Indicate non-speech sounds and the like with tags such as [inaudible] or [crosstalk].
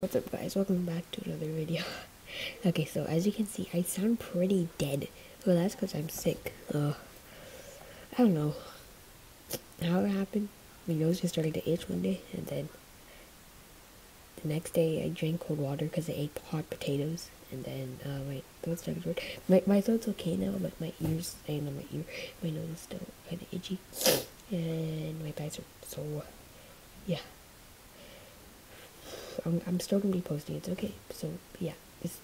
What's up guys, welcome back to another video. [laughs] okay, so as you can see, I sound pretty dead. Well, that's because I'm sick. Uh, I don't know how it happened. My nose just started to itch one day, and then the next day I drank cold water because I ate hot potatoes, and then uh, my throat started to hurt. My, my throat's okay now, but my ears, I know my ear, my nose is still kind of itchy, and my thighs are so, yeah. I'm, I'm still gonna be posting. It's okay. So yeah, it's